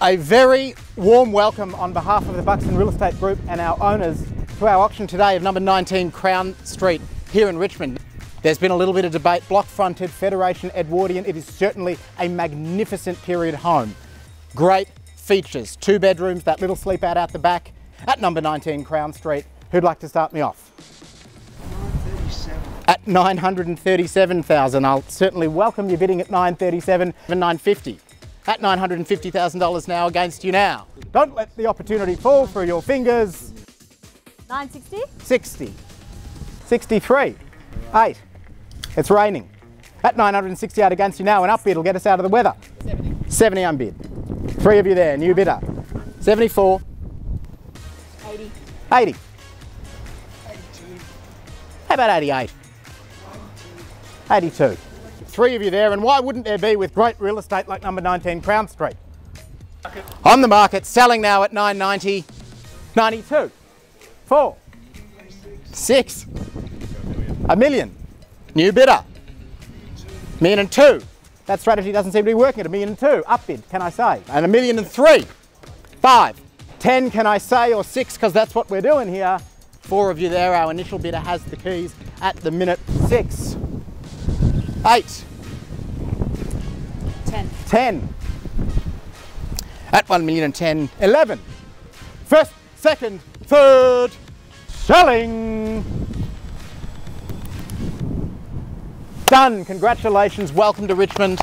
A very warm welcome on behalf of the Buxton Real Estate Group and our owners to our auction today of number 19 Crown Street here in Richmond. There's been a little bit of debate, block fronted, Federation, Edwardian. It is certainly a magnificent period home. Great features, two bedrooms, that little sleep out out the back at number 19 Crown Street. Who'd like to start me off? 937. At 937,000. I'll certainly welcome you bidding at 937 and 950. At $950,000 now against you now. Don't let the opportunity fall through your fingers. 960? 60, 63, 8. It's raining. At 968 against you now, an upbid will get us out of the weather. 70. 70 unbid. Three of you there, new bidder. 74, 80. 80. How about 88? 82. Three of you there, and why wouldn't there be with great real estate like number 19 Crown Street? On the market, selling now at 990, 92, 4, 6, a million, new bidder, million and two. That strategy doesn't seem to be working at a million and two, upbid, can I say? And a million and three, five, ten, can I say, or six, because that's what we're doing here. Four of you there, our initial bidder has the keys at the minute. Six, eight, 10. 10. At 1 million and 10, 11. First, second, third, selling. Done. Congratulations. Welcome to Richmond.